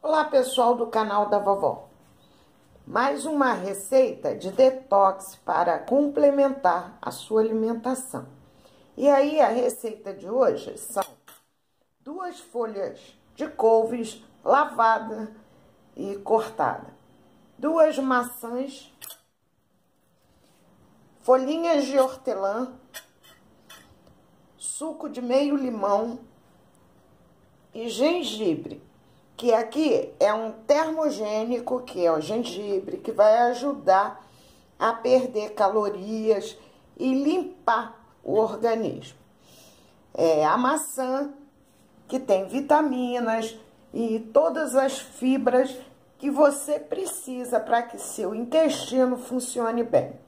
Olá pessoal do canal da vovó. Mais uma receita de detox para complementar a sua alimentação. E aí a receita de hoje são duas folhas de couves lavada e cortada, duas maçãs, folhinhas de hortelã, suco de meio limão e gengibre que aqui é um termogênico, que é o gengibre, que vai ajudar a perder calorias e limpar o organismo. É a maçã, que tem vitaminas e todas as fibras que você precisa para que seu intestino funcione bem.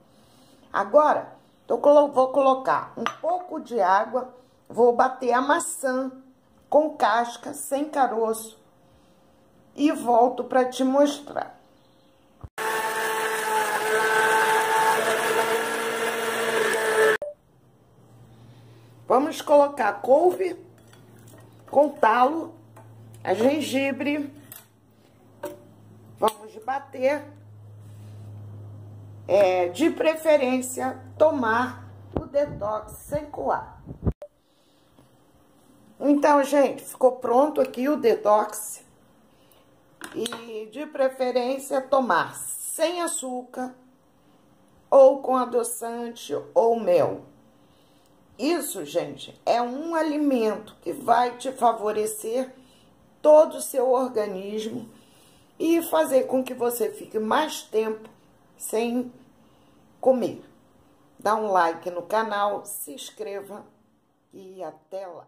Agora, vou colocar um pouco de água, vou bater a maçã com casca, sem caroço, e volto para te mostrar. Vamos colocar couve com talo, a gengibre. Vamos bater. É, de preferência, tomar o detox sem coar. Então, gente, ficou pronto aqui o detox e de preferência tomar sem açúcar ou com adoçante ou mel. Isso, gente, é um alimento que vai te favorecer todo o seu organismo e fazer com que você fique mais tempo sem comer. Dá um like no canal, se inscreva e até lá.